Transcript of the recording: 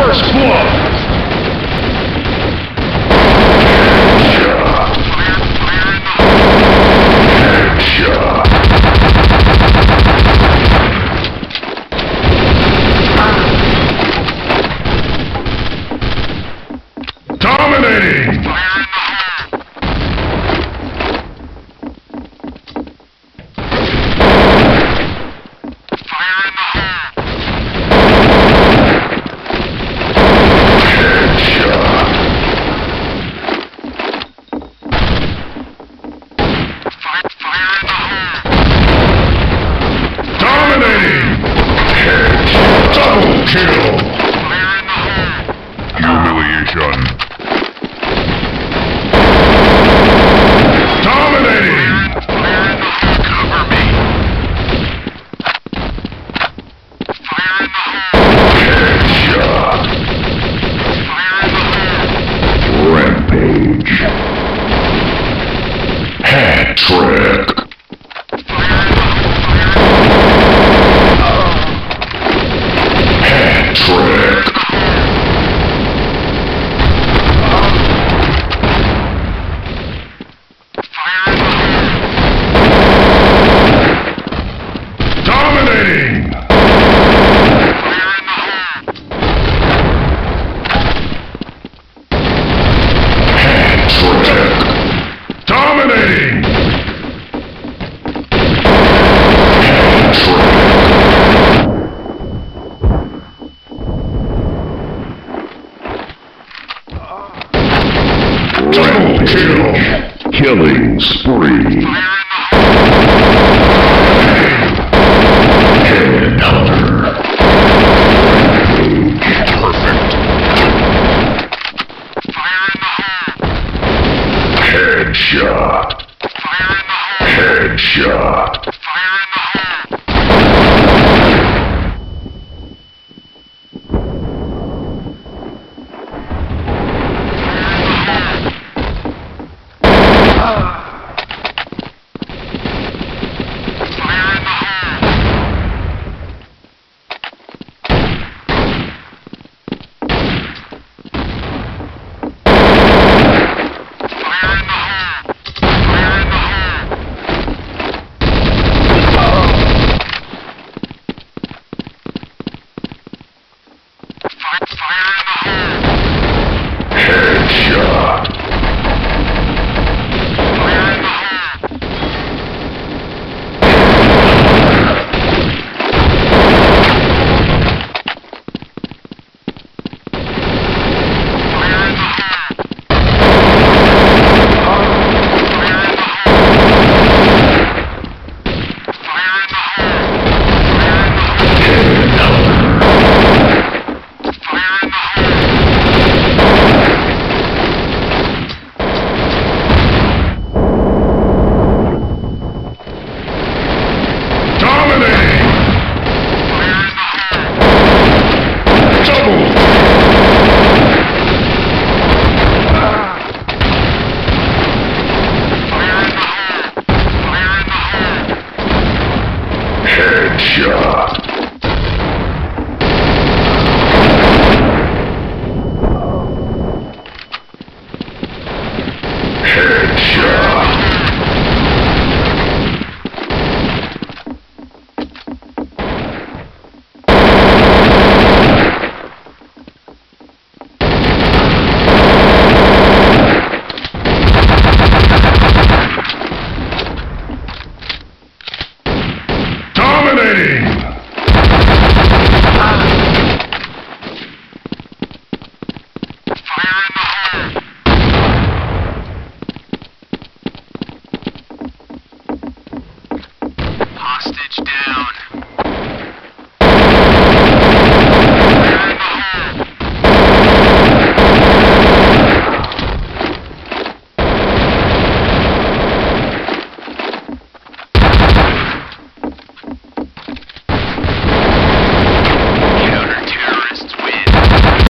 First blood! Headshot. Headshot. Dominating! Headshot. Dominating! Headshot. Double kill! Humiliation. Dominating! Cover me. Headshot. Rampage. Hat trick. Kill. Killing spree. Headshot. Headshot. Ah!